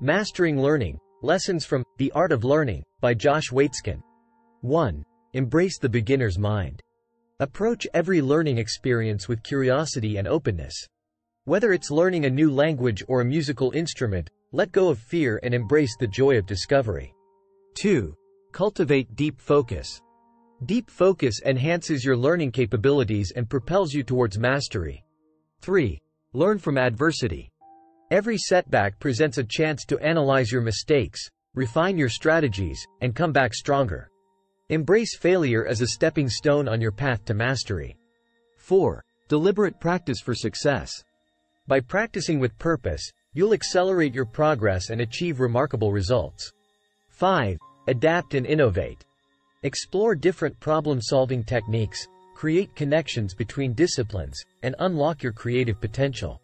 Mastering Learning, Lessons from The Art of Learning by Josh Waitzkin. 1. Embrace the beginner's mind. Approach every learning experience with curiosity and openness. Whether it's learning a new language or a musical instrument, let go of fear and embrace the joy of discovery. 2. Cultivate deep focus. Deep focus enhances your learning capabilities and propels you towards mastery. 3. Learn from adversity. Every setback presents a chance to analyze your mistakes, refine your strategies, and come back stronger. Embrace failure as a stepping stone on your path to mastery. 4. Deliberate practice for success. By practicing with purpose, you'll accelerate your progress and achieve remarkable results. 5. Adapt and innovate. Explore different problem-solving techniques, create connections between disciplines, and unlock your creative potential.